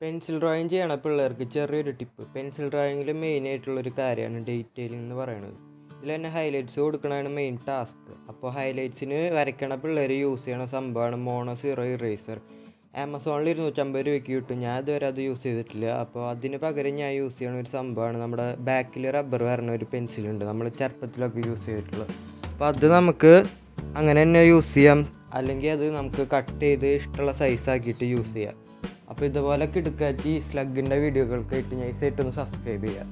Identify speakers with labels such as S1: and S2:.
S1: Pencil drawing ചെയ്യണ പിള്ളേർക്ക് ചെറിയൊരു ടിപ്പ്. പെൻസിൽ ഡ്രോയിങ്ങിൽ മെയിൻ ആയിട്ടുള്ളൊരു കാര്യമാണ് ഡീറ്റെയിലിംഗ് എന്ന് പറയുന്നത് ഇതിൽ തന്നെ ഹൈലൈറ്റ്സ് കൊടുക്കണതാണ് മെയിൻ ടാസ്ക് അപ്പോൾ ഹൈലൈറ്റ്സിന് വരയ്ക്കണ പിള്ളേർ യൂസ് ചെയ്യണ സംഭവമാണ് മോണോ സീറോ ഇറേസർ ആമസോണിൽ ഇരുന്നൂറ്റമ്പത് രൂപയ്ക്ക് കിട്ടും. ഞാൻ ഇതുവരെ അത് യൂസ് ചെയ്തിട്ടില്ല. അപ്പോൾ അതിന് പകരം ഞാൻ യൂസ് ചെയ്യണ ഒരു സംഭവമാണ് നമ്മുടെ ബാക്കിൽ റബ്ബർ വരണ ഒരു പെൻസിലുണ്ട് നമ്മൾ ചെറുപ്പത്തിലൊക്കെ യൂസ് ചെയ്തിട്ടുള്ളത്. അപ്പോൾ അത് നമുക്ക് അങ്ങനെ തന്നെ യൂസ് ചെയ്യാം. അല്ലെങ്കിൽ അത് നമുക്ക് കട്ട് ചെയ്ത് ഇഷ്ടമുള്ള സൈസാക്കിയിട്ട് യൂസ് ചെയ്യാം. അപ്പോൾ ഇതുപോലെ കിടക്കാച്ചി സ്ലഗിന്റെ വീഡിയോകൾക്കായിട്ട് ഒന്ന് സബ്സ്ക്രൈബ് ചെയ്യാം.